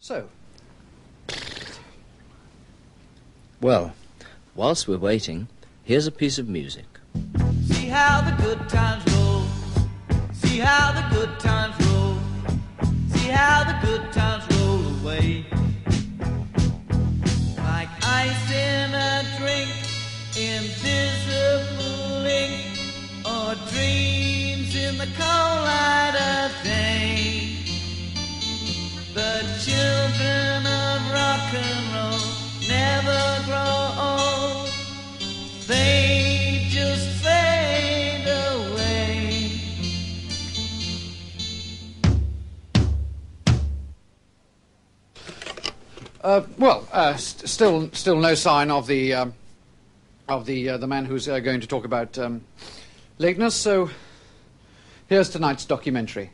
So, Well, whilst we're waiting, here's a piece of music. See how the good times roll. See how the good times roll. See how the good times roll away. Like ice in a drink, invisible ink, or dreams in the cold light of day. And roll never grow old. They just fade away. uh, well, uh, st- still, still no sign of the um, of the uh, the man who's uh, going to talk about um, lateness. So, here's tonight's documentary.